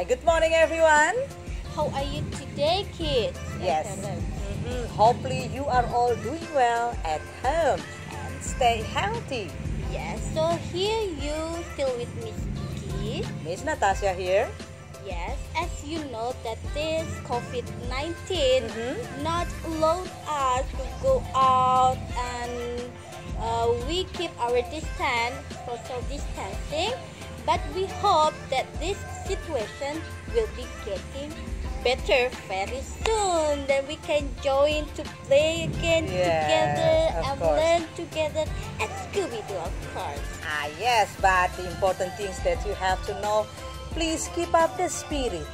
Hi, good morning, everyone. How are you today, kids? Yes. Mhm. Hopefully, you are all doing well at home and stay healthy. Yes. So here you still with Miss Kiki. Miss Natasha here. Yes. As you know that this COVID-19 Mhm. not allow us to go out and uh, we keep our distance, social distancing. But we hope that this situation will be getting better very soon. Then we can join to play again Yes, together and course. learn together at Skoebi-do, of course. Ah, yes, but the important things that you have to know please keep up the spirit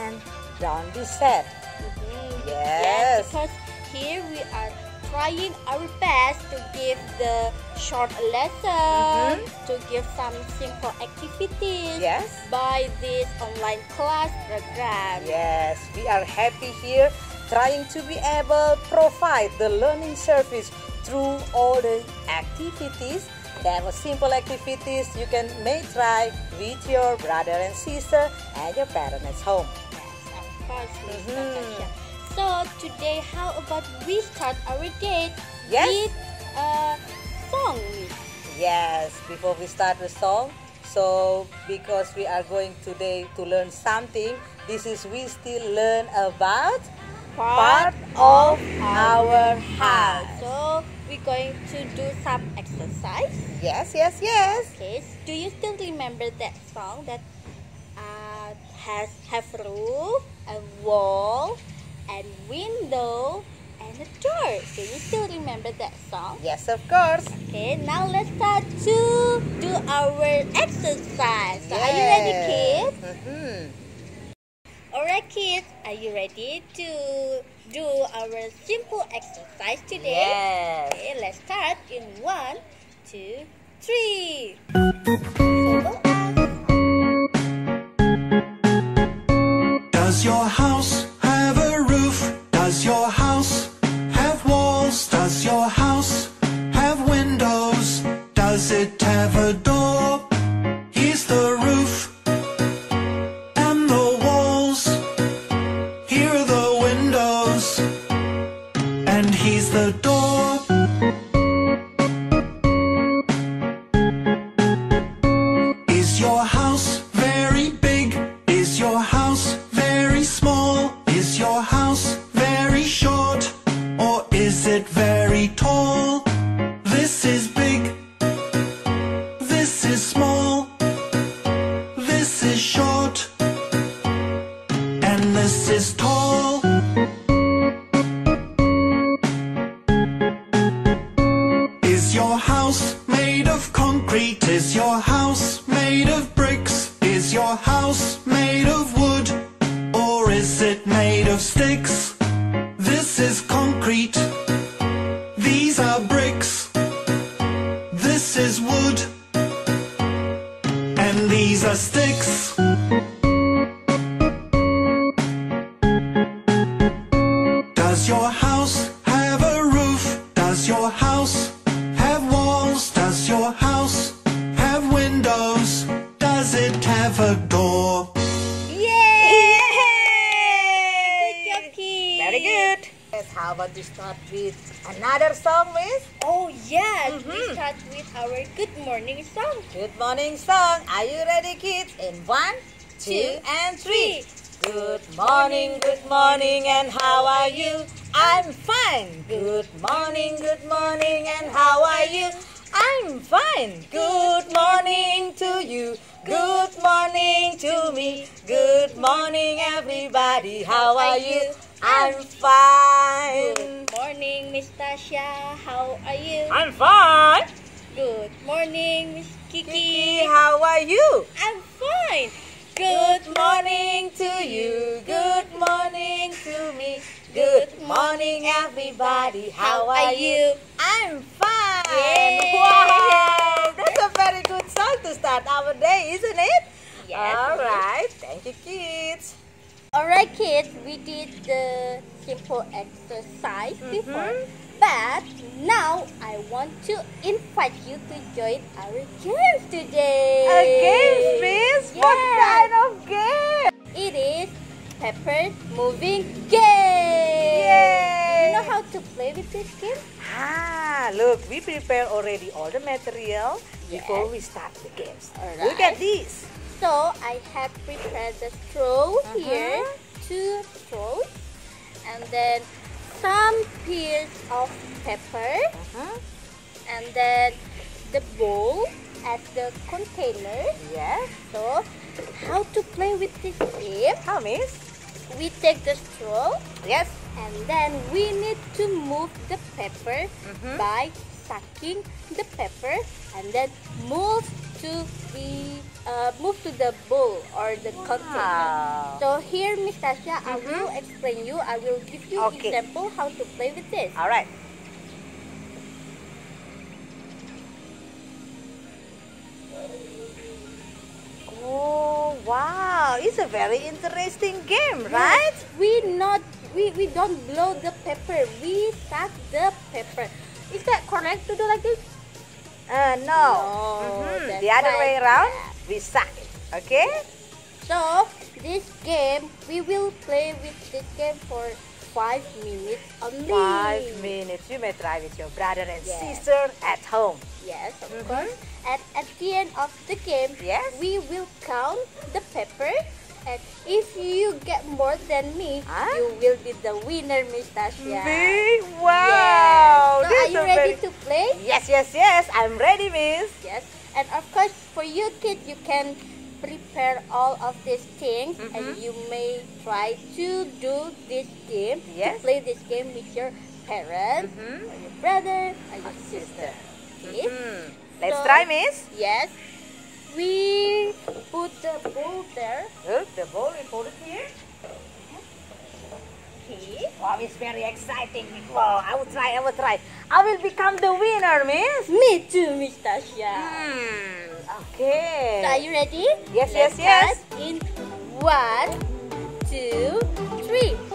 and don't be sad. Mhm. Yes. because here we are trying our best to give the short lesson, Mhm. to give some simple activities Yes. by this online class program. Yes, we are happy here trying to be able provide the learning service through all the activities. There were simple activities you can may try with your brother and sister and your parents at home. Yes, of course, Miss Mhm. Natasha. So today, how about we start our day Yes. with a song, Yes, before we start the song, so because we are going today to learn something, this is we still learn about part of our house. So we're going to do some exercise. Yes, yes, yes. Okay, do you still remember that song that uh, has have roof, a wall, and window, and a door? Do you still remember that song? Yes, of course. Okay, now let's start to do our exercise. So are you ready, kids? Mm-hmm. Alright, kids, are you ready to do our simple exercise today? Yes. Okay, let's start in one, two, three. Does your house Is your house made of bricks? Is your house made of wood? Or is it made of sticks? This is concrete. With another song, Miss? Oh yes, we Mhm. start with our good morning song. Good morning song. Are you ready, kids? In one, two, Two, and three. Good morning, good morning, and how are you? I'm fine. Good morning, good morning, and how are you? I'm fine. Good morning to you. Good morning to me. Good morning, everybody. How are you? I'm fine. Good morning, Miss Tasha. How are you? I'm fine. Good morning, Miss Kiki. Kiki, how are you? I'm fine. Good morning to you. Good morning to me. Good morning, everybody. How are you? I'm fine. Yay. Wow, that's a very good song to start our day, isn't it? Yes. All right. Thank you, kids. Alright, kids, we did the simple exercise mm-hmm. before. But now I want to invite you to join our games today. A game, Miss? What kind of game? Pepper moving game. Yay! You know how to play with this game? Ah, look, we prepare already all the material before we start the games. Look at this. So I have prepared the straw here, two straws, and then some piece of pepper, Uh-huh. and then the bowl as the container. Yes. So how to play with this game? How, Miss? We take the straw Yes. and then we need to move the pepper Mhm. by sucking the pepper and then move to the uh, move to the bowl or the container. So here, Miss Tasha, I will explain you. I will give you Okay. example how to play with this. All right. Oh, wow. It's a very interesting game, right? Yes, We not we, we don't blow the pepper. We suck the pepper. Is that correct to do like this? Uh, no. No, Mhm. The other way around, we suck it. Okay? So this game we will play with this game for five minutes only. Five minutes. You may try with your brother and Yes. sister at home. Yes, of Mhm. course. And at the end of the game, Yes. we will count the pepper. And if you get more than me, Huh? you will be the winner, Miss Tasha. Yes. wow. So are you ready very- to play? Yes, yes, yes. I'm ready, miss. Yes. And of course, for you kids, you can prepare all of these things, and Mhm. you may try to do this game. Yes. To play this game with your parents, Mhm. or your brother, or your sister. Okay. Hmm. Let's try, miss. Yes. We put the bowl there. Look, the bowl we put it here. Okay. Wow, it's very exciting. Wow, I will try, I will try. I will become the winner, miss. Me too, Miss Tasha. Hmm. Okay. So are you ready? Yes, Let's yes, yes. In one, two, three.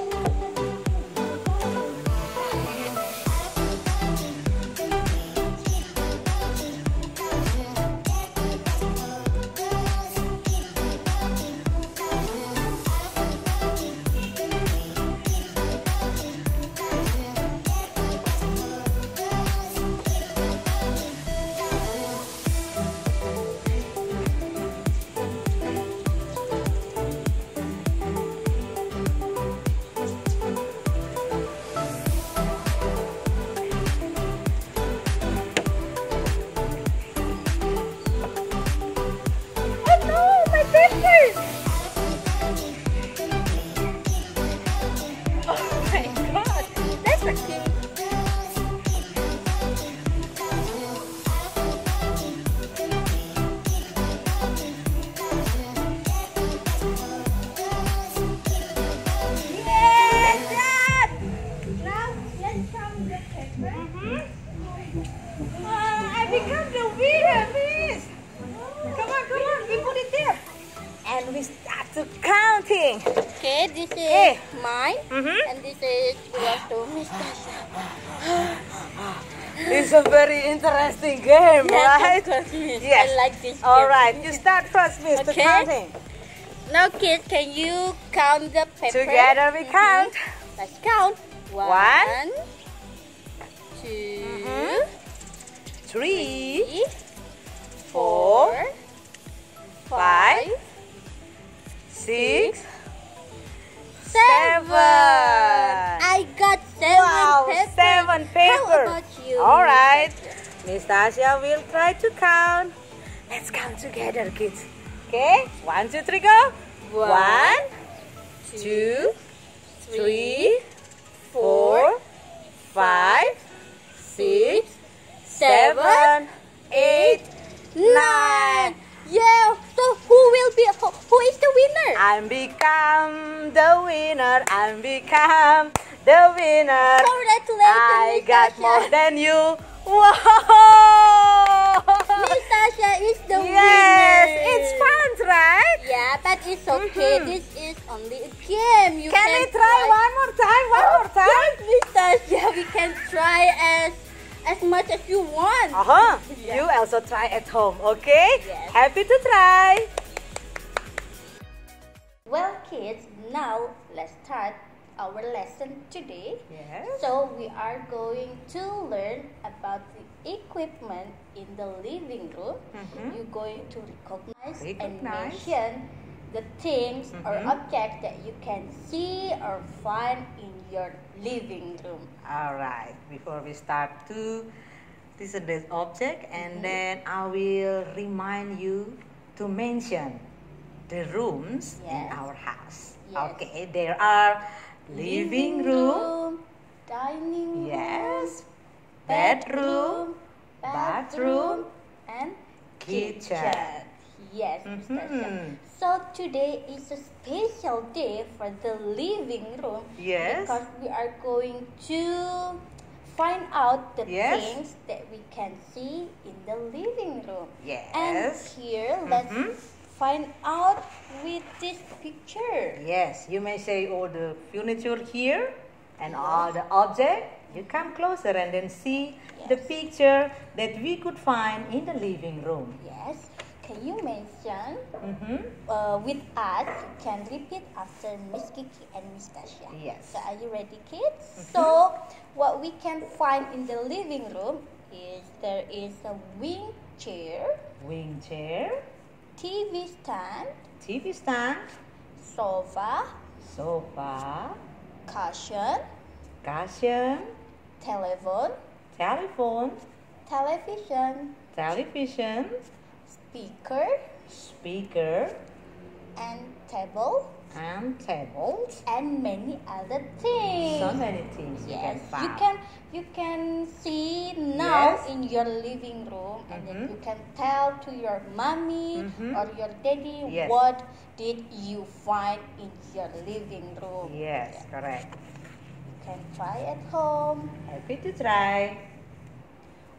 Mhm. and this is belongs to Tasha. It's a very interesting game, right? Yes, of course, Yes. I like this. All game. right, you start first, the Okay. counting. Now, kids, can you count the pepper? Together we Mhm. count. Let's count. One. two, Mhm. Three, three, four, four, five, five, six, seven. Seven. I got seven Wow, peppers. seven How paper. about you? All right. Miss Tasha will try to count. Let's count together, kids. Okay? One, two, three, go. One, two, three, four, five, six, seven, eight, nine. Yeah. So who will be? Who, who is the winner? I'm become the winner. I'm become the winner. Congratulations, I got Tasha. more than you. Wow! Miss Tasha is the winner. Yes, it's fun, right? Yeah, but it's okay. Mhm. This is only a game. You Can can we try one more time? One more time? Yes, Miss Tasha, we can try as as much as you want. Uh huh. Yeah. You also try at home, okay? Yes. Happy to try. Well, kids, now let's start our lesson today. Yes. So, we are going to learn about the equipment in the living room. Mhm. You're going to recognize, and mention the things or Mhm. objects that you can see or find in your living room. All right. Before we start to this is the object, and Mhm. then I will remind you to mention the rooms in our house. Yes. Okay. There are living room. dining room, Yes. Bedroom. bathroom, and kitchen. kitchen. Yes, Mr. So today is a special day for the living room Yes. because we are going to find out the Yes. things that we can see in the living room. Yes. And here, let's Mhm. find out with this picture. Yes, you may say all the furniture here and all the object. You come closer and then see the picture that we could find in the living room. Yes. Can you mention Mm-hmm. uh, with us? You can repeat after Miss Kiki and Miss Tasha. Yes. So are you ready, kids? So what we can find in the living room is there is a wing chair, Wing chair, TV stand, TV stand, sofa, sofa, cushion, cushion, telephone, telephone, television, television, speaker, speaker, and table, and tables. and many other things. So many things you can Yes, find. you can you can see now Yes. in your living room, and then Mhm. you can tell to your mommy Mhm. or your daddy Yes. what did you find in your living room. Yes, correct. You can try at home. Happy to try.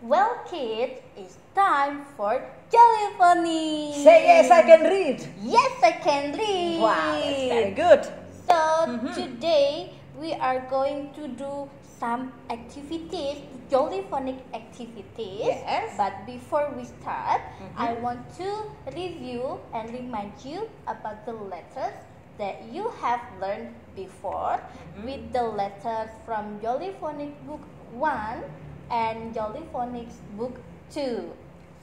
Well, kids, it's time for telephony. Say yes, I can read. Yes, I can read. Wow, that's very good. So Mhm. today we are going to do some activities, Jolly Phonic activities. Yes. But before we start, I Mhm. want to review and remind you about the letters that you have learned before Mhm. with the letters from Jolly Phonic book 1 and Jolly Phonics book 2.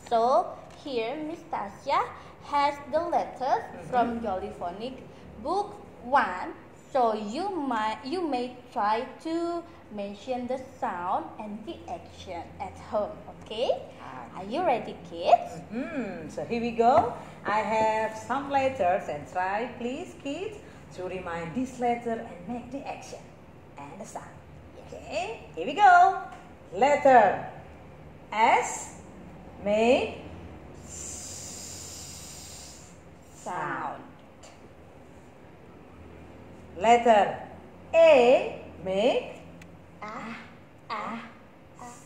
So here Miss Tasya has the letters from Jolly Phonics book 1. So you might you may try to mention the sound and the action at home, okay? Are you ready, kids? Hmm. So here we go. I have some letters and try, please, kids, to remind this letter and make the action and the sound. Okay. Here we go. Letter S. Make sound. Letter A. Make Ah, ah,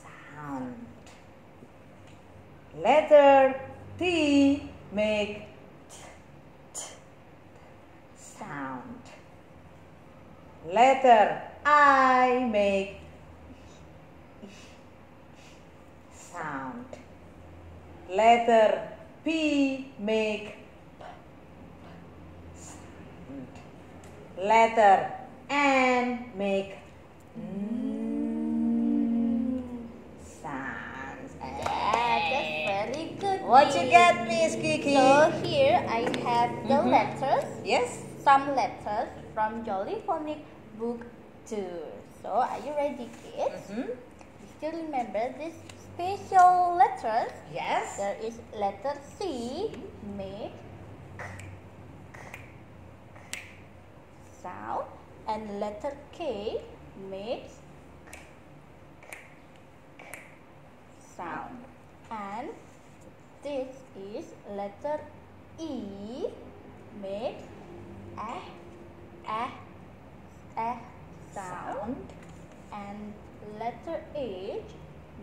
sound. Letter T make t, t, sound. Letter I make sound. Letter P make p, sound. Letter N make n sounds. Yeah, that's very good. What you get, Miss Kiki? So here I have the Mhm. letters, yes. some letters from Jolly Phonic book 2. So are you ready, kids? Mhm. You still remember these special letters? Yes. There is letter C, make sound, and letter K makes sound. And this is letter E made eh eh eh sound. And letter H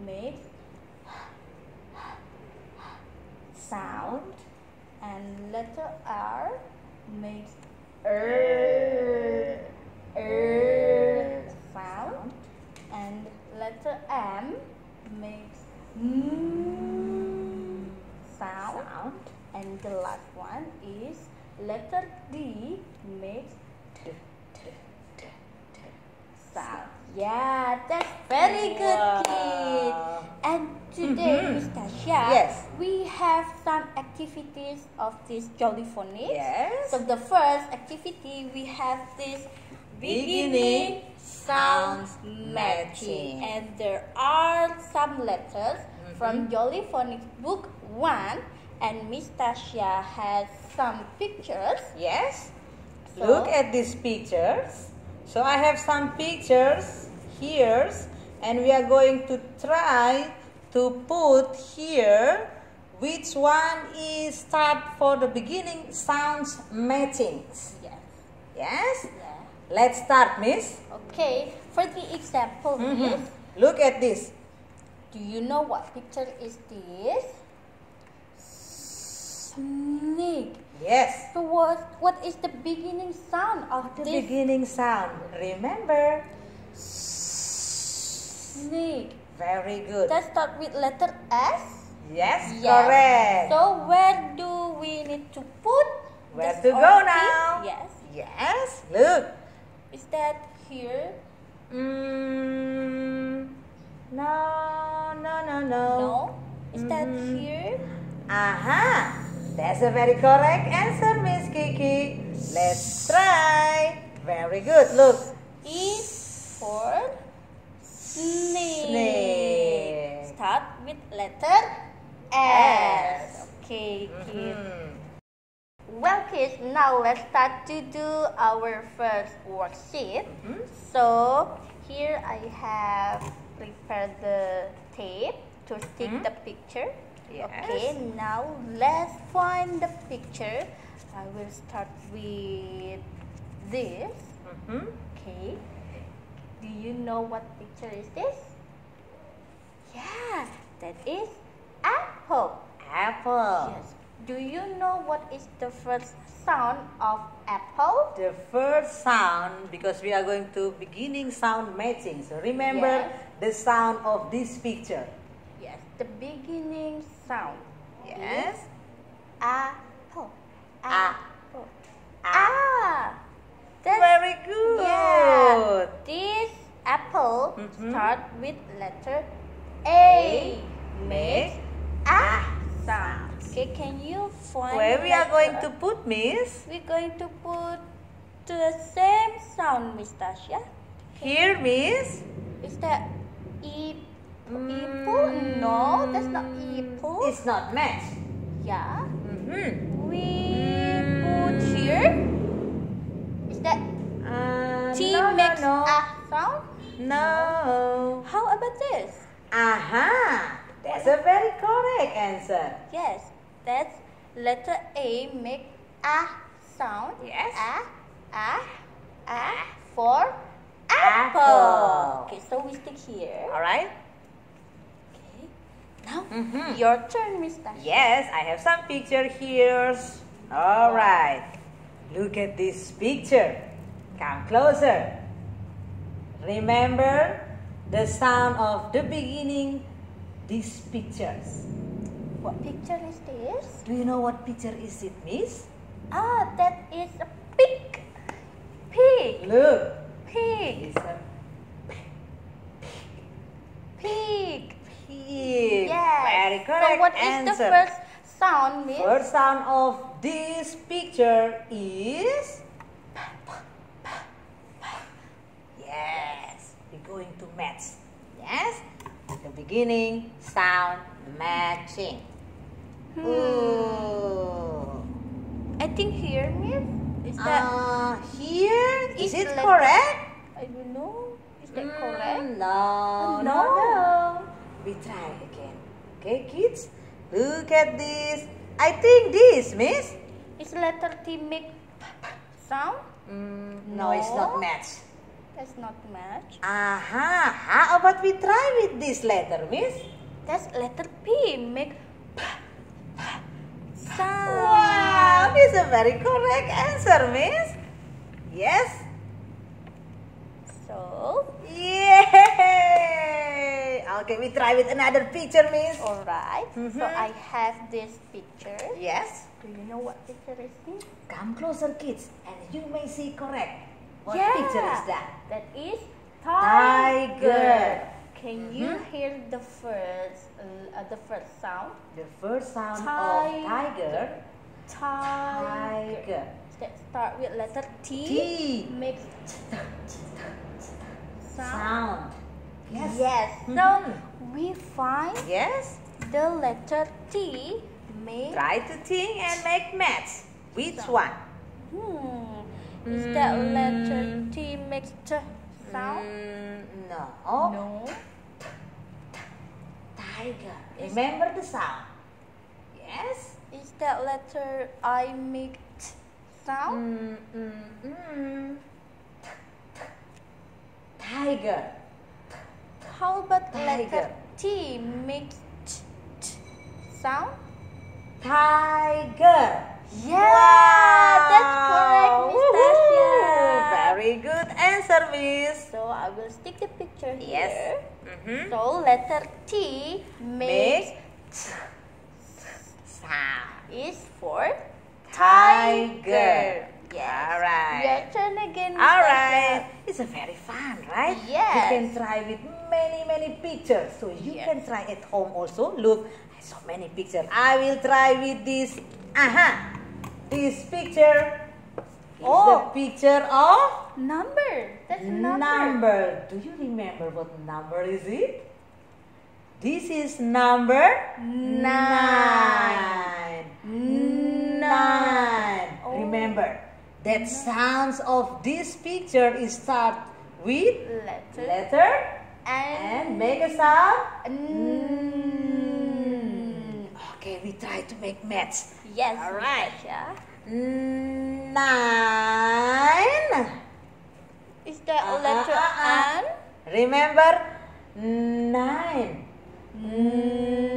makes sound. And letter R makes er er sound. And letter M makes mm sound. Sound. And the last one is letter D makes sound. Yeah, that's very good, kid. And today, Mhm. Miss Tasha, Yes. we have some activities of this jolly phonics. Yes. So the first activity we have this beginning sounds matching, and there are some letters from Jolly Phonics book one, and Miss Tasha has some pictures. Yes. So- Look at these pictures. So I have some pictures here and we are going to try to put here which one is start for the beginning sounds matching. Yes. Yes? Yeah. Let's start, miss. Okay. For the example, Mhm. Miss, Look at this. do you know what picture is this? Snake. Yes. So what, what is the beginning sound of The this beginning sound. Remember? snake? Very good. Let's start with letter S. Yes, Yes. correct. So where do we need to put? Where to go now? Yes. Yes, look. Is that here? Mm, no, no, no, no. No. Is that Mhm. here? Aha! That's a very correct answer, Miss Kiki. Let's try. Very good. Look. E for snake. Snake. Start with letter S. Okay, kids. Mhm. Well, kids, now let's start to do our first worksheet. Mhm. So, here I have prepared the tape to stick Mhm. the picture. Yes. Okay, now let's find the picture. I will start with this. Mhm. Okay. Do you know what picture is this? Yeah, that is apple. Apple. Yes. Do you know what is the first sound of apple? The first sound, because we are going to beginning sound matching. So remember Yes. the sound of this picture. Yes, the beginning sound. Yes. apple. Apple. Ah. Ah. Very good. Yeah. This apple Mhm. start with letter A. Makes a sound. Okay, can you find Where we are going to put, Miss? We're going to put the same sound, Miss Tasha. Here, Miss. Is that E? Mm, Apple? No, that's not apple. It's not match. Yeah. Mm-hmm. We put here. Is that Uh, T no, makes no, no. a sound? No. How about this? Aha. That's a very correct answer. Yes, that's letter A make a sound. Yes. A, a, a for Apple. apple. Okay, so we stick here. All right. Now Mhm. your turn, Miss Tasha. Yes, I have some picture here. All right. Look at this picture. Come closer. Remember the sound of the beginning these pictures. What picture is this? Do you know what picture is it, Miss? Ah, that is a pig. Pig. Look. Pig. It's a Pig. pig. Yes. Very correct So what is answer. the first sound, Miss? First sound of this picture is Yes, we're going to match. Yes, the beginning sound matching. Hmm. Ooh. I think here, Miss. Is that? Uh, here is Is it correct? I don't know. Is that Mm, correct? No, no, No. no. We try again. Okay, kids, look at this. I think this, Miss. Is letter T make sound? Mm, no, it's not match. That's not match. Aha, how about we try with this letter, Miss? That's letter P make sound. Wow, this is a very correct answer, Miss. Yes? So Yay! Okay, we try with another picture, Miss. Alright. So Mhm. I have this picture. Yes. Do you know what picture is this? Come closer, kids, and you may see correct. What yeah. picture is that? That is Tiger. tiger. Can you Mhm. hear the first uh, the first sound? The first sound Tiger. of tiger. Tiger. Tiger. That start with letter T. T. Makes. Yes. So Mhm. we find Yes. the letter T make Try to think and make match. Which one? hmm. Is that letter Mm. T makes T sound? Mm, no. No. Tiger. Remember the sound. Yes. Is that letter I make T sound? Mm, mm, mm. Tiger. How about letter T makes T, T sound? Tiger. Yeah, that's correct, Miss! Tasya. Very good answer, Miss. So I will stick the picture Yes. here. Mm-hmm. So letter T makes Make sound. is for Tiger. Yes. All right. Your turn again. Miss All right. It's a very fun, right? Yes. You can try with many, many pictures. So you Yes. can try at home also. Look, so many pictures. I will try with this. Aha. This picture is Oh. the picture of Number. That's number. number. Do you remember what number is it? This is number nine. Nine. Oh. Remember that sounds of this picture is start with Letter. letter and, and make a sound. Mm. Okay, we try to make match. Yes. All right. Nine. Is that Uh, uh, letter uh, uh. N? Remember nine.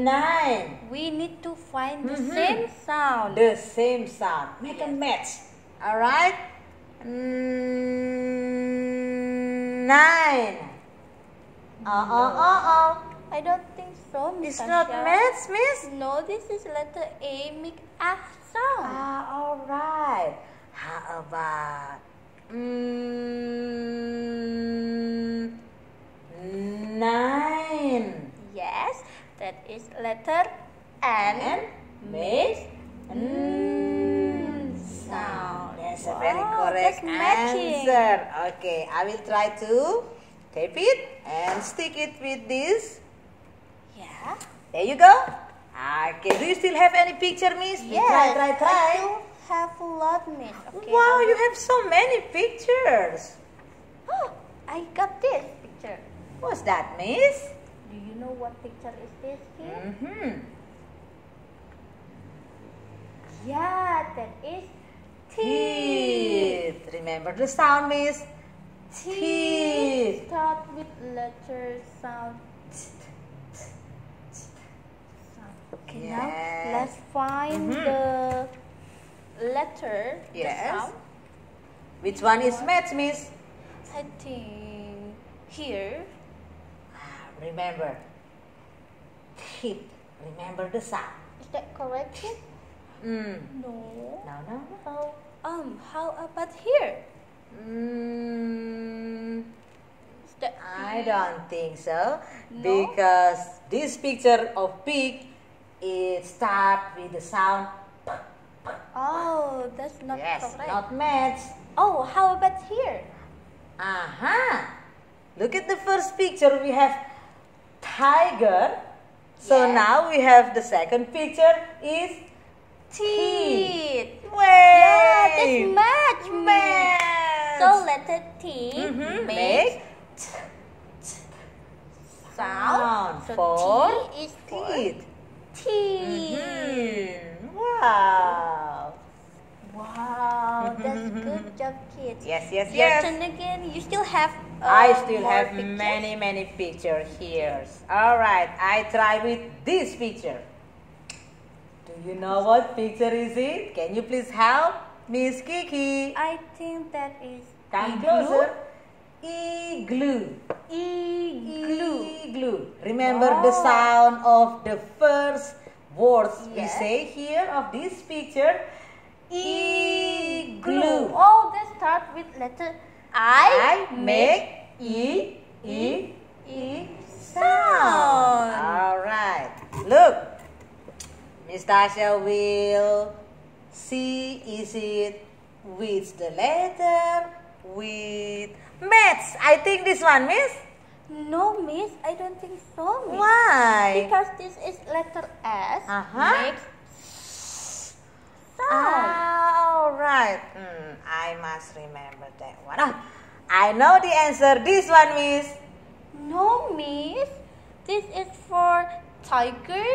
Nine. We need to find the Mhm. same sound. The same sound. Make a match. Alright? Mm, Nine. Uh oh, uh oh. I don't think so, Miss It's not match, miss? No, this is letter A. Make a sound. Ah, alright. How about mm, nine? Yes, that is letter N. Make Mm, sound. That's a very correct answer. Okay, I will try to tape it and stick it with this. Yeah. There you go. Okay, do you still have any picture, miss? We Yes. Try, try, I try. still have a lot, Miss. Okay. wow, you have so many pictures. Oh, I got this picture. What's that, miss? Do you know what picture is this here? Mm-hmm. Yeah, that is Teeth. Remember the sound, miss? Teeth. Start with letter sound. Okay, now let's find Mhm. the letter. the Yes. sound. Which one is match, miss? I think here. Ah, Remember. Teeth. Remember the sound. Is that correct? Mm. No. No, no, no. Um, how about here? Mm, I don't think so. No? Because this picture of pig, it start with the sound. Oh, that's not yes, correct. not match. Oh, how about here? Aha! Look at the first picture. We have tiger. So now we have the second picture is Teeth. Wait. Yeah, that's match. Match. So letter T Mhm, makes make sound. So for T is for teeth. teeth. Mhm. Wow. Wow, that's good job, kids. Yes, yes, Your yes. turn again. You still have. Uh, I still have pictures? many, many pictures here. All right, I try with this picture. You know what picture is it? Can you please help Miss Kiki? I think that is Come igloo. closer. Igloo. Igloo. Igloo. glue. Remember the sound of the first words we say here of this picture. E glue. Oh, they start with letter I. I make E E E sound. All right. Look, Miss Tasha will see is it with the letter with maths. I think this one, Miss. No, miss, I don't think so, miss. Why? Because this is letter S. Uh-huh. Makes sound. Ah, all right. Hmm, I must remember that one. Oh, I know the answer. This one, Miss. No, miss. This is for tiger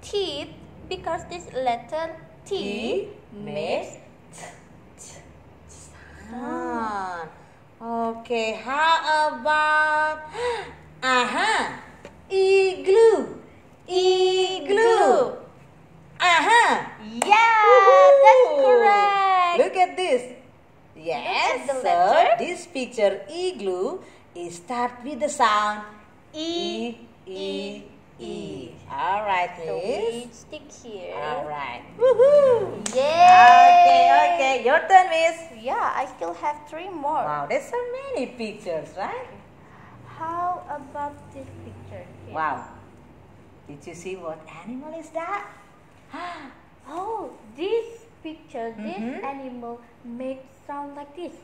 teeth because this letter T T makes sound. Ah, okay, how about aha? Uh-huh. Igloo. Igloo. Aha. Uh-huh. Yeah, that's correct. Look at this. Yes, the so letter. this picture igloo is start with the sound E, E E E. All right, So miss. stick here. All right. Woohoo! Yay! Okay, okay. Your turn, miss. Yeah, I still have three more. Wow, there's so many pictures, right? How about this picture here? Wow. Did you see what animal is that? Oh, this picture, this Mhm. animal makes sound like this.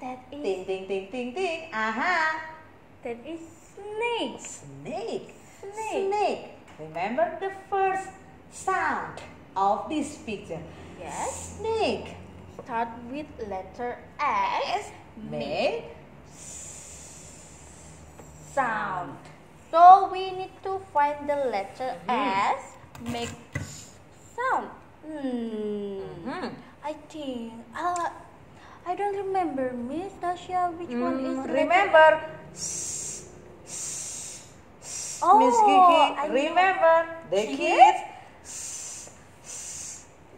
That is Ting, ting, ting, ting, ting. Aha. that is snake. Snake. Snake. Snake. Remember the first sound of this picture. Yes. Snake. Start with letter S. Make sound. So we need to find the letter Mhm. S. Make sound. Hmm. Mhm. I think. Uh, I don't remember, Miss Tasha. Which one is Mm, remember Letter? Miss Oh, Kiki, I remember the kids?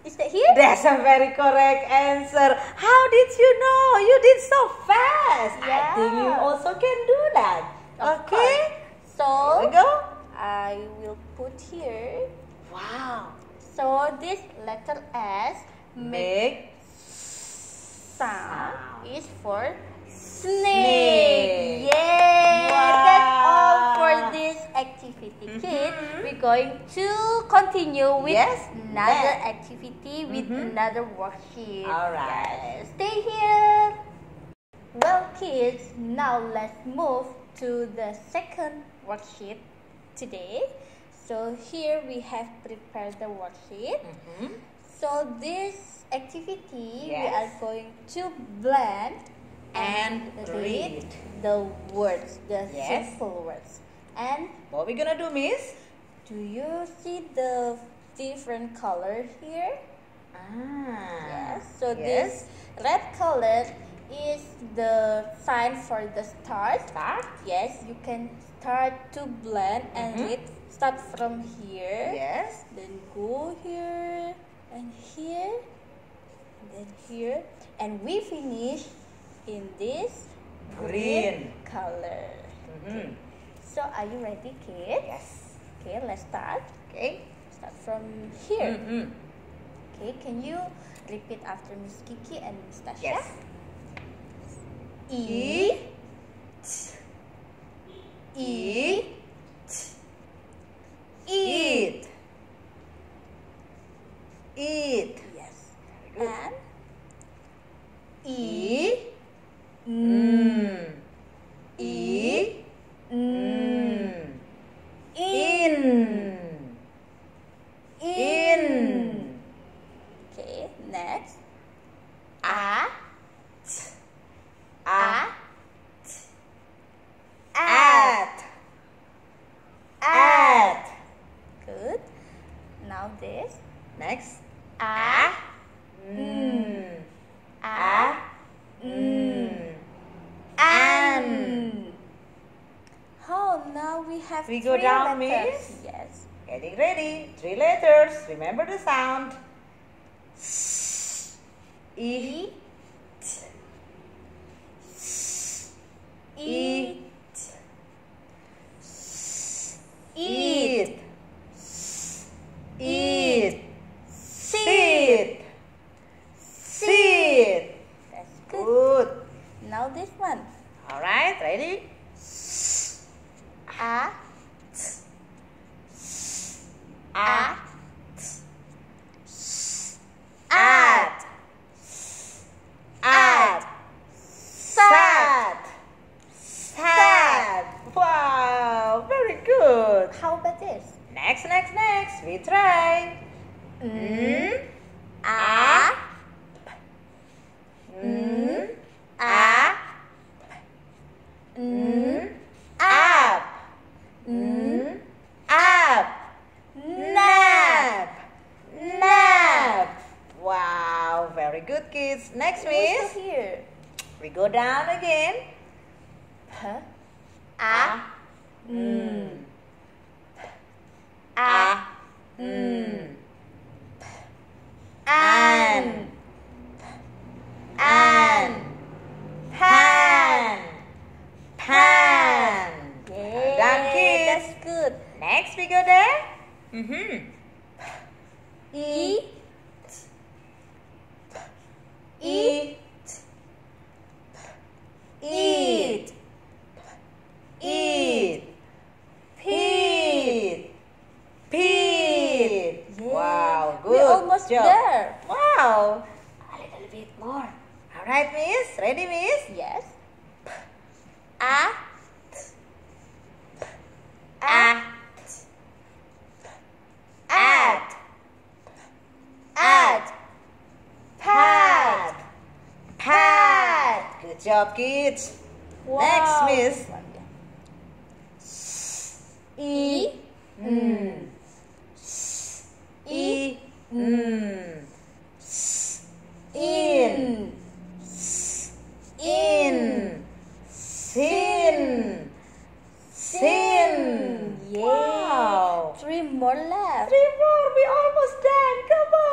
Is that here? That's a very correct answer. How did you know? You did so fast. I think you also can do that. Of okay? course. So Here we go. I will put here. Wow. So this letter S make Make sound is for snake. Snake. Yay! That's all for this activity, kids. Mhm. We're going to continue with Yes, another then. activity with Mhm. another worksheet. All right. Yes, Stay here. Well, kids, now let's move to the second worksheet today. So here we have prepared the worksheet. Mhm. So this activity we are going to blend And read. the words, the Yes. simple words. And What we're gonna do, Miss? do you see the different color here? Ah. Yes. So yes. this red color is the sign for the start. Start. Yes, you can start to blend and Mhm. read. Start from here. Yes. Then go here and here. And then here. And we finish in this Green. color. Mhm. So are you ready, kids? Yes. Okay, let's start. Okay. Start from here. Mhm. Okay, can you repeat after Miss Kiki and Miss Tasha? Yes. E. Eat. Eat.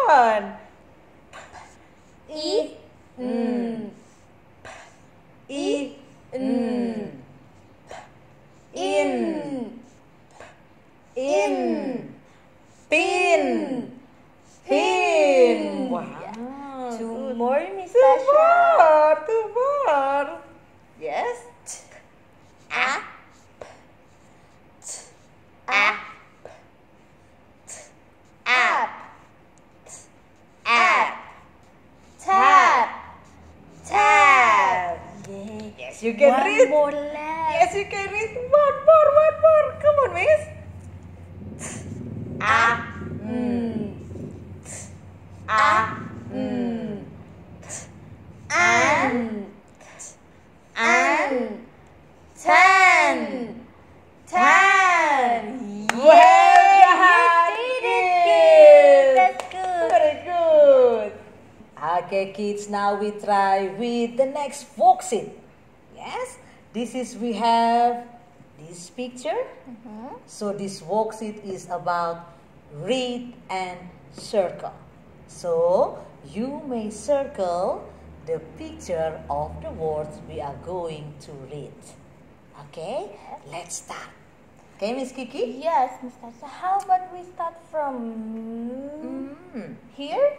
On. E. Mm. E. Mm. In. In. Pin. Pin. Wow. Two Good. more, Miss Two Tasha. more. Two more. Yes. A. A. App. App. Tap. Tap. Yeah. Yes, you can One read. more left. Yes, you can read. One more, one more. Come on, miss. A. Mm. A. Mm. An. An. Ten. Ten. Well done, you did kids. it, That's good. Very good. Okay, kids, now we try with the next worksheet. Yes, this we have this picture. So this worksheet is about read and circle. So you may circle the picture of the words we are going to read. Okay, let's start. Okay, Miss Kiki? Yes, Miss Tasha. How about we start from Mm. here?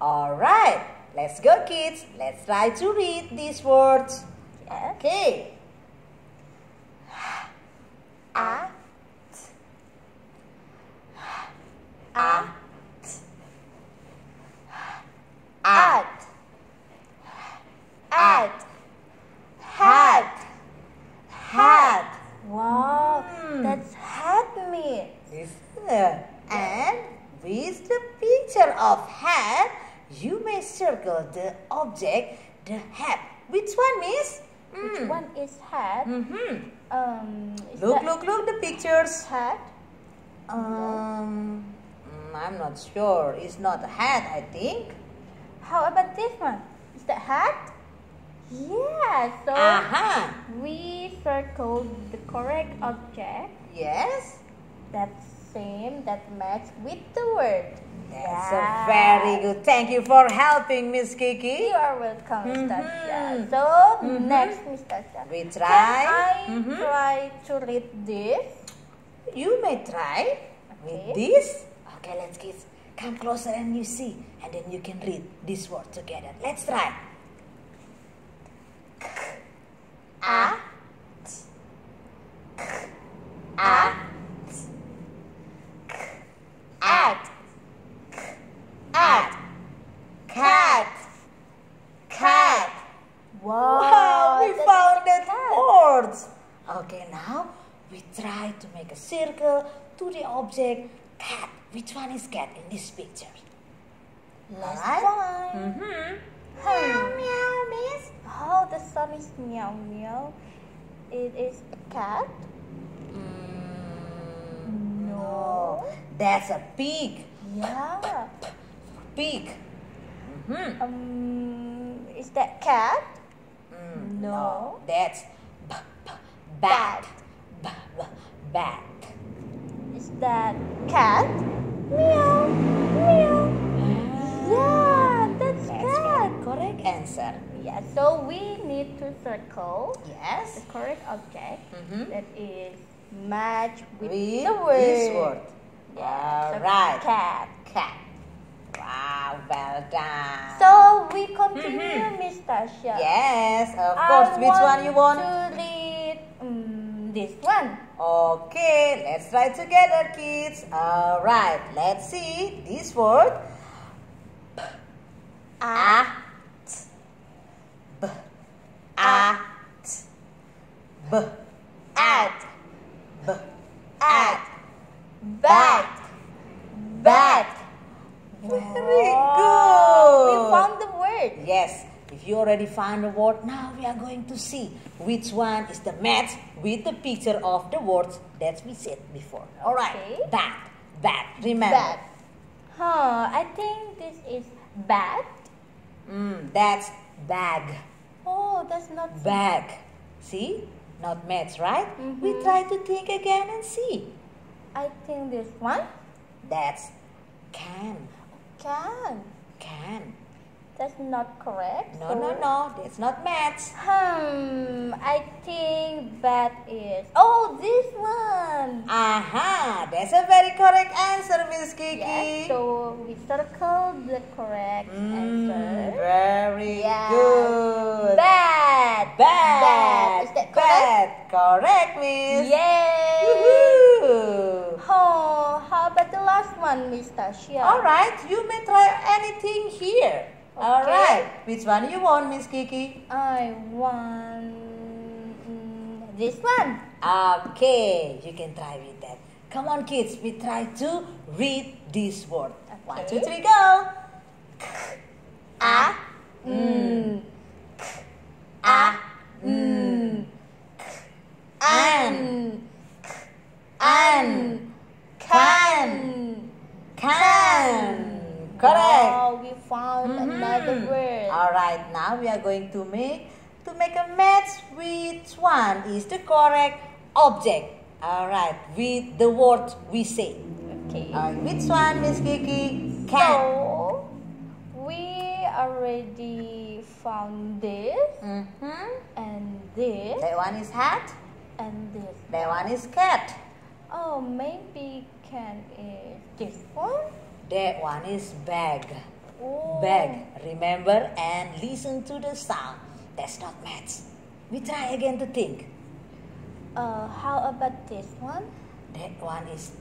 All right, let's go, kids. Let's try to read these words. Yes. Okay. A. A. At. At. Hat. Hat. Wow, Hmm. that's hat meat. Listen. And with the picture of hat, you may circle the object, the hat. Which one, miss? Which one is hat? Mm-hmm. Um, is Look, that look, look, the pictures. Hat? Um, mm, I'm not sure. It's not a hat, I think. How about this one? Is that hat? Yeah, so Aha. we circled the correct object Yes. that same that match with the word. That's a very good. Thank you for helping, Miss Kiki. You are welcome, Miss Tasha. Mhm. So Mhm. next, Miss Tasha. We try. Can. I Mhm. try to read this? You may try with this. Okay, let's kids. Come closer and you see. And then you can read this word together. Let's try. A. A. At. At. Cat. Cat. Wow, we found a that cat. words. Okay, now we try to make a circle to the object cat. Which one is cat in this picture? Let's Alright. try. Mm-hmm. Hmm. meow, miss. Oh, the sun is meow meow. It is cat. Mm, No. That's a pig. Yeah. Pig. Mm-hmm. Um, is that cat? Mm, No. That's b- b- bat. B- b- bat. Is that cat? Meow, meow. Yeah, that's, That's cat. correct answer. Yeah, so we need to circle yes. the correct object Mm-hmm. that is match with, With the word. this word. Yeah, so Alright. cat. Cat. Wow, well done. So we continue, Mhm. Miss Tasha. yes, of I course. Which one you want? Um, this one. Okay, let's try together, kids. All right, let's see this word. At. B. At. B. At, B. at, bat, bat. Very good. We found the word. Yes, if you already found the word, now we are going to see which one is the match with the picture of the words that we said before. All right, Okay. bat, bat. Remember. Bat. Huh, I think this is bat. Mm, that's bag. Oh, that's not Bag. See? Not match, right? We Mhm. try to think again and see. I think this one That's can. can. Can. That's not correct. No, no, so- no. That's not match. Hmm, I think bat is. Oh, this one. Aha! That's a very correct answer, Miss Kiki. Yes, so we circle the correct Mm, answer. very Yeah. good. Bat. Bad. Bat. Is that correct? Bad. Correct, Miss. Yay. Woohoo. Oh, how about the last one, Miss Tasha? All right, you may try anything here. All Okay. right, which one you want, Miss Kiki? I want mm, this one. Okay, you can try with that. Come on, kids, we try to read this word. One, two, Okay. three, go. A. Mm. A, mm, an, an, Can. can. Correct. We found another Mhm. word. All right, now we are going to make to make a match which one is the correct object. All right, with the word we say. Okay. All right, which one, Miss Kiki? Cat. So we already found this Mm-hmm. and this That one is hat. and this. That one is cat. Oh, maybe can is this one. That one is bag. Oh. Bag. Remember and listen to the sound. That's not match. We try again to think. Uh, how about this one? That one is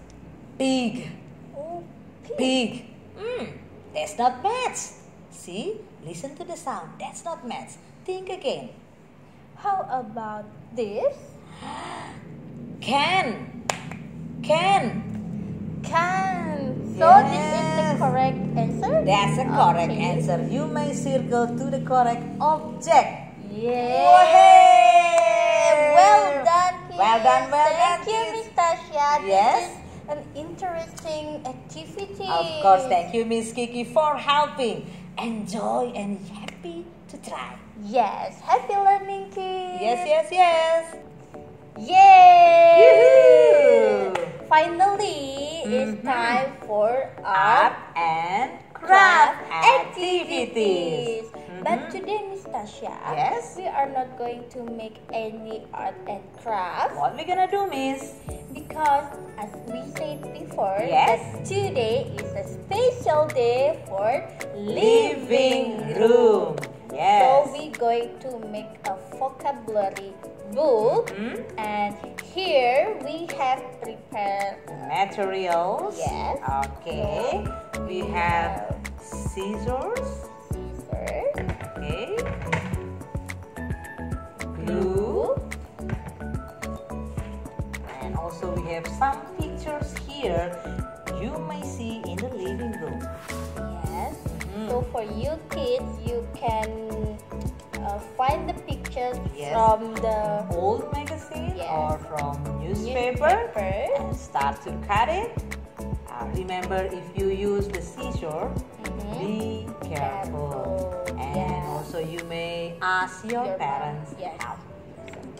pig. Oh, pig. Pig. Mm, that's not match. See? Listen to the sound. That's not match. Think again. How about this? Can. Can. Can. So this is the correct answer? That's the correct Okay. answer. You may circle to the correct object. Yeah. Well done, kids. Well done, well Thank done, you. Miss Tasha. Yes. This is an interesting activity. Of course, thank you, Miss Kiki, for helping. Enjoy and happy to try. Yes. Happy learning, kids. Yes, yes, yes. Yay! Yoo-hoo! Finally, it's Mhm. time for Art and craft activities. activities. But today, Miss Tasha, Yes? we are not going to make any art and craft What we gonna do, Miss? because, as we said before, Yes. today is a special day for Living room. Yes. So we're going to make a vocabulary book, Mhm. and here we have prepared Materials. Yes. Okay. We have scissors. scissors, Okay. Glue. And also we have some pictures here you may see in the living room. Yes. Mhm. So for you kids, you can uh, find the pictures Yes. from the Old magazine Yes. or from newspaper, newspaper. and start to cut it. Uh, remember if you use the scissor, Mhm. be careful. Careful. And yeah. also, you may ask your, Your parents yes. help.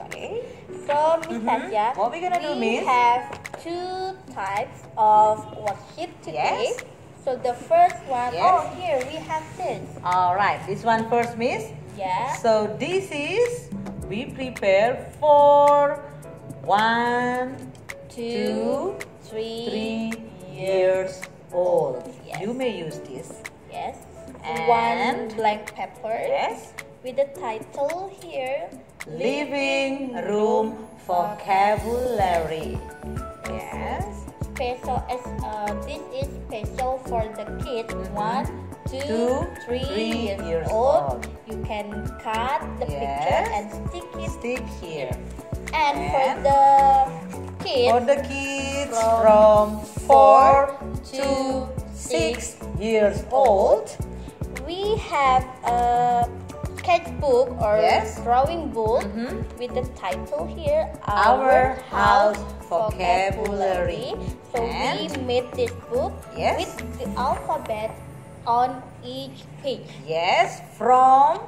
Okay. So, Miss Mhm. Tasya, What we gonna do, we Miss? have two types of worksheet today. Yes. So the first one, Yes. oh here we have this. All right. This one first, Miss. Yeah. So this is we prepare for one, two, three, three years old. Yes. You may use this. Yes. And- One blank paper. Yes. With the title here. Living room for vocabulary. Yes. Special as uh, this is special for the kids one, two. Two, three three years, years old. old. You can cut the picture and stick it. Stick here. And for the kids, For the kids From from four to six years old. we have a sketchbook or Yes. drawing book Mhm. with the title here Our House Vocabulary. Vocabulary. So And- we made this book Yes. with the alphabet on each page. Yes, from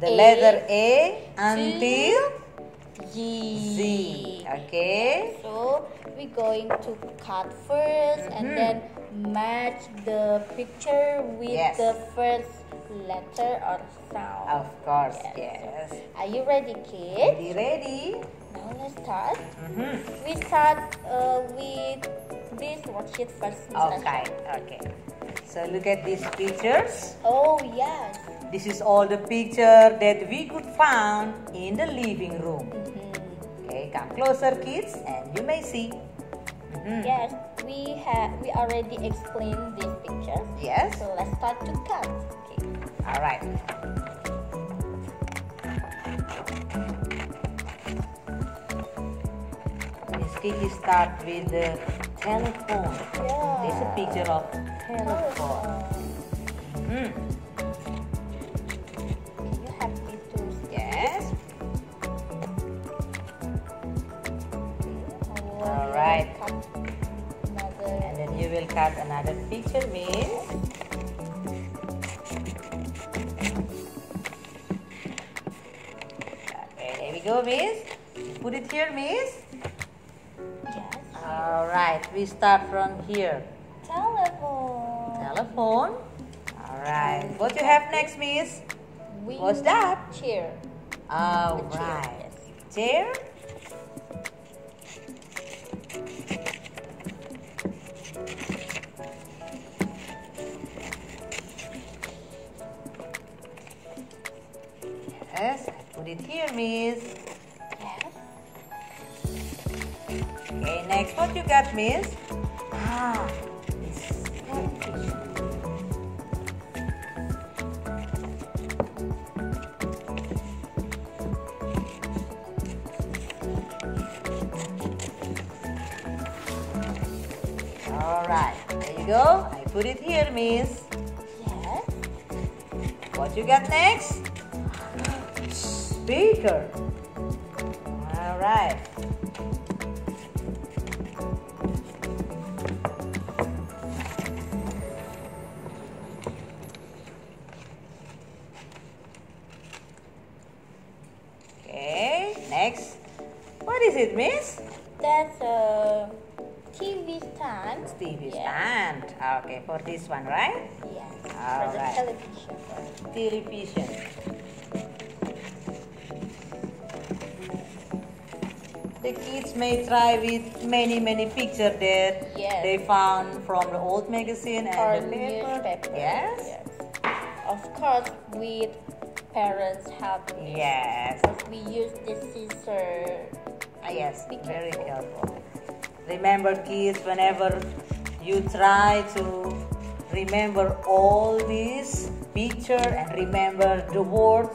the A letter A until G. Z. Okay. So we're going to cut first and Mhm. then match the picture with Yes. the first letter or sound. Of course, Yes. yes. Are you ready, kids? Ready, ready? Now let's start. Mhm. We start uh, with this worksheet first. Okay, okay. So look at these pictures. Oh yes. This is all the picture that we could find in the living room. Mhm. Okay, come closer, kids, and you may see. Mhm. Yes, we have we already explained these pictures. Yes. So let's start to cut. All right. Miss Kiki start with the telephone. Yeah. This is a picture of telephone. Hmm. You have to Yes. Alright. And then you will cut another picture, Miss. We go, Miss. Put it here, Miss. Yes. All right, we start from here. Telephone. Telephone. All right. What you have next, Miss? We What's that? Chair. All A right. Chair. Yes, it here, Miss. Yes. Okay, next, what you got, Miss? Ah, this television. All right, there you go. I put it here, Miss. Yes. What you got next? Speaker. All right. Okay, next. What is it, miss? That's a TV stand. TV stand. Ah, okay, for this one, right? Yes. For the Alright. television. television. The kids may try with many many pictures that Yes. they found from the old magazine and the paper. newspaper. Yes. Yes. Of course, with parents help. Yes. Because we use this scissor. Ah, yes. Very careful. careful. Remember, kids, whenever you try to remember all these picture and remember the words,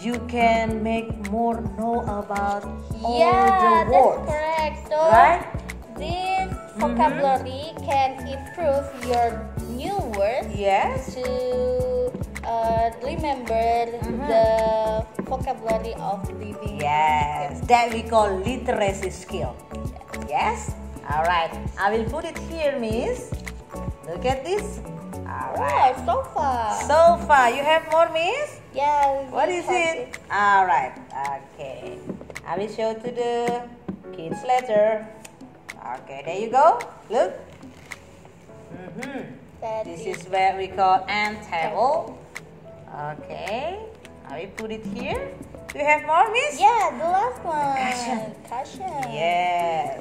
you can make more know about all yeah, the that's words. correct. So Right? this vocabulary can improve your new words Yes. to uh, remember Mhm. the vocabulary of living. Yes. That we call literacy skill. Yes? Alright. I will put it here, miss. Look at this. Wow, sofa. Sofa. You have more, Miss? Yes. What is it? All right. Okay. I will show to the kids later. Okay, there you go. Look. Mm-hmm. This is where we call ant table. Okay. I will put it here. Do you have more, Miss? Yeah, the last one. cushion. Cushion. Yes.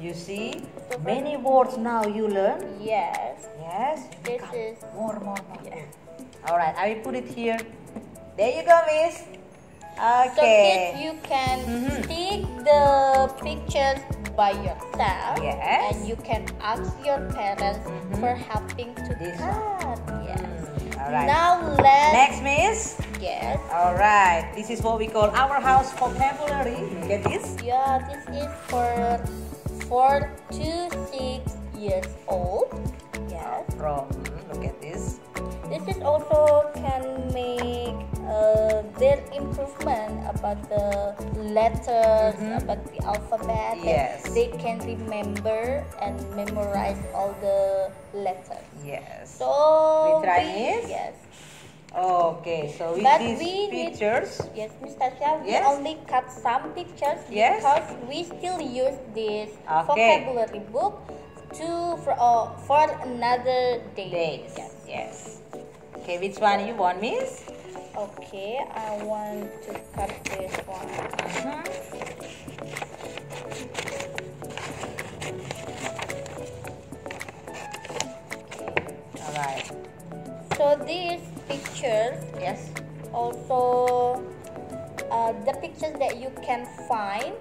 You see, many words now you learn. Yes. Yes. This Come. is more, more, more. Yeah. All right, I will put it here. There you go, Miss. Okay. So you can Mhm. stick the pictures by yourself, Yes. and you can ask your parents Mhm. for helping to This cut. Yes. Mm, all right. Now let's Next, Miss. yes. All right. This is what we call our house vocabulary. At this. Yeah, this is for four to six years old. Yes. From look at this. This is also can make uh, their improvement about the letters, Mhm. about the alphabet. Yes. They can remember and memorize all the letters. Yes. So We try we- this? Yes. Okay. So with But these we need- pictures. Yes, Miss Tasha, we Yes. only cut some pictures Yes. because we still use this Okay. vocabulary book to for, uh, for another day. Days. Yes. Yes. Okay, which one you want, Miss? Okay, I want to cut this one. Mhm. All right. So these pictures Yes. also uh, the pictures that you can find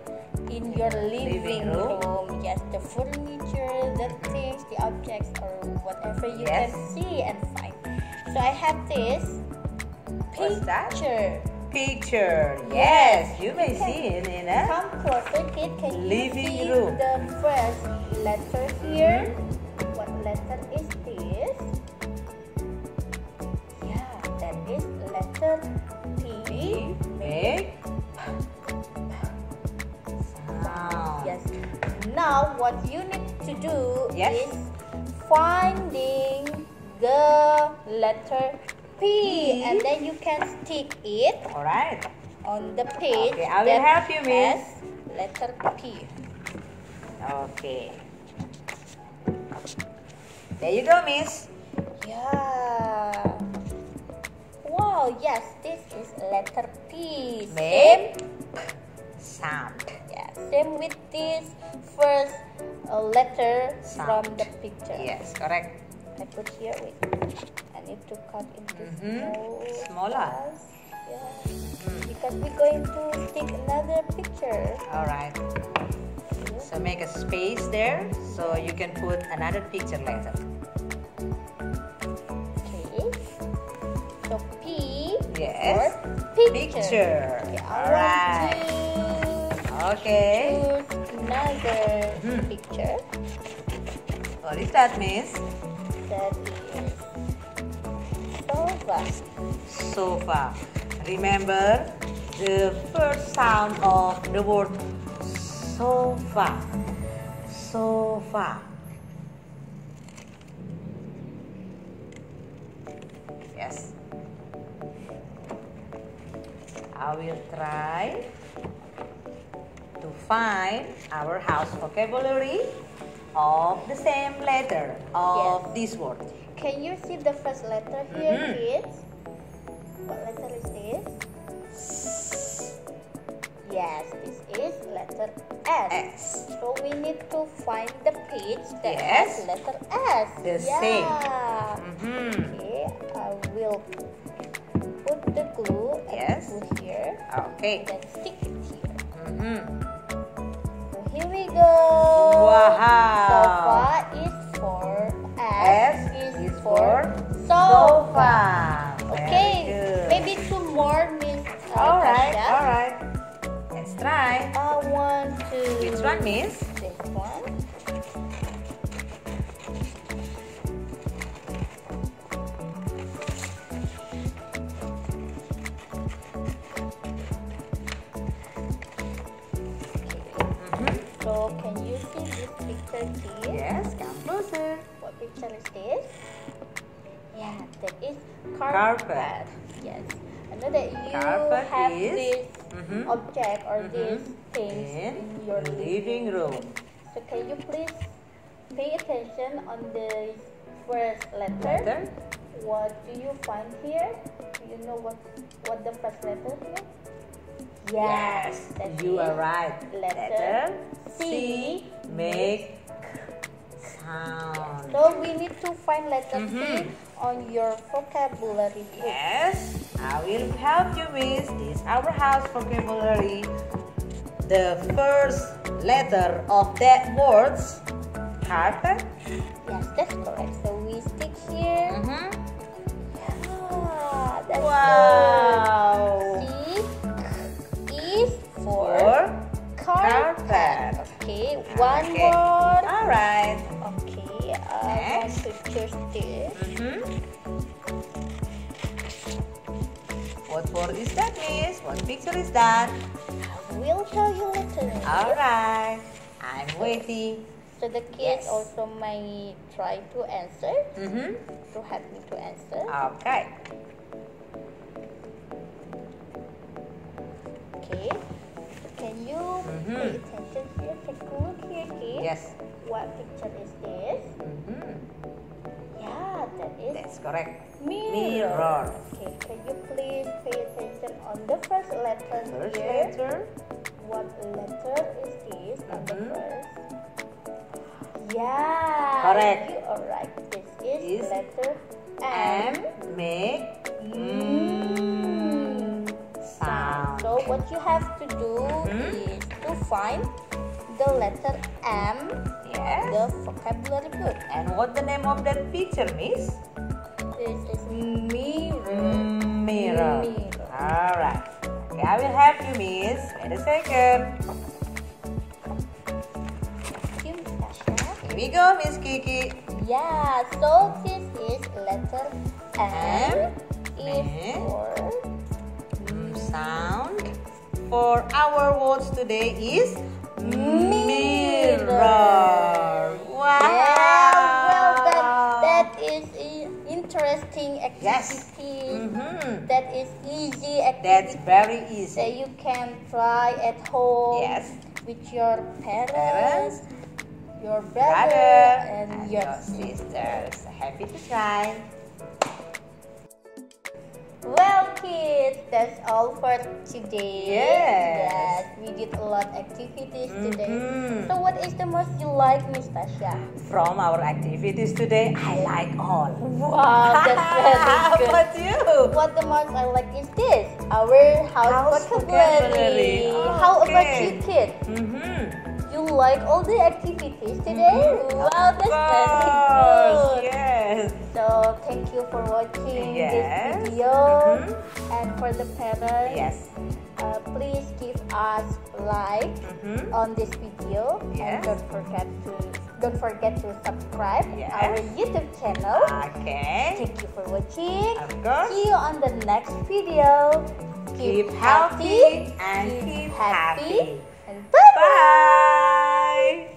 in your living, room. room. Yes, the furniture, the things, the objects, or whatever you Yes. can see and find. So I have this picture. Picture. Yes, you may see it in a. Come closer, kid. Can you Living see room. the first letter here? Mm-hmm. What you need to do Yes. is finding the letter P, P. and then you can stick it All right. on the page. Okay, I will help you, miss. Letter P. Okay. There you go, Miss. Yeah. Wow. Yes, this is letter P. Make sound. Yeah. Same with this first uh, letter Sound. from the picture. Yes, correct. I put here. Wait. I need to cut into Mhm. small Smaller. Yeah. Mm. Because we're going to stick another picture. All right. So make a space there so you can put another picture later. Okay. So P Yes. for picture. Picture. Okay, I Alright. Okay. another Mhm. picture. What is that, Miss? That is sofa. Sofa. Remember the first sound of the word sofa. Sofa. Yes. I will try to find our house vocabulary of the same letter of Yes. this word. Can you see the first letter here, Mhm. kids? What letter is this? Yes, this is letter S. S. So we need to find the page that Yes. has letter S. The yeah. same. Mhm. Okay, I will put the glue and Yes. put here. Okay. Then stick it here. Mhm. So here we go. Wow. Sofa is for S, S is, is for sofa. sofa. Okay, maybe two more Miss uh, All right. All right. Let's try. I want to. Which one, Miss? So can you see this picture, please? Yes. Come closer. What picture is this? Yeah, That is carpet. Carpet. Yes. I know that you Carpet have is- this Mhm. object or Mhm. these things In in your living room. So can you please pay attention on the first letter? Letter. What do you find here? Do you know what what the first letter here? Yes, that you is are right. letter C C. make sound. So we need to find letter C Mhm. on your vocabulary book. Yes, I will help you, Miss. This our house vocabulary. The first letter of that words, carpet. Yes, that's correct. So we stick here. Mm-hmm. Ah, that's Wow. good. C is for For carpet. carpet. Okay, one Okay. more. All right. Okay, I Next. want to choose this. Mm-hmm. What word is that, Miss? What picture is that? We'll tell you later. All right. I'm waiting. So the kids Yes. also may try to answer Mm-hmm. to help me to answer. Okay. Okay. Can you Mhm. pay attention here? Take a look here, kids. Yes. What picture is this? Mm-hmm. That is That's correct. mirror. Mirror. Okay, can you please pay attention on the first letter First here? letter. What letter is this on the Mhm. first? Yeah. Correct. You are right. This is, Is letter M M. make mm sound. So what you have to do Mhm. is to find the letter M Yes. the vocabulary book. And what the name of that picture, Miss? This is mirror. Mirror. Mirror. All right. Okay, I will help you, Miss. Wait a second. Thank you, Natasha. Here we go, Miss Kiki. Yeah, so this is letter M. Is M. for Mm, sound for our words today is mirror. Wow. Yeah, well, that, that is an interesting Yes. activity. Mhm. That is easy That's activity very that easy. you can try at home Yes. with your parents, Parents, your brother, Brother and, and your your sisters. Happy to try. Well, kids, that's all for today. Yes. Yes, we did a lot activities today. Mhm. So, what is the most you like, Miss Tasha? From our activities today, I like all. Wow, that's very How about you? What the most I like is this, our house, House vocabulary. vocabulary. Oh, How about you, kid? Mm-hmm. You like all the activities today? Wow, that's very good. Yes. So thank you for watching Yes. this video, Mhm. and for the parents, Yes. uh, please give us like Mhm. on this video, and don't forget to don't forget to subscribe Yes. our YouTube channel. Okay. Thank you for watching. Of course. See you on the next video. Keep healthy and keep happy. and bye. Bye. Bye.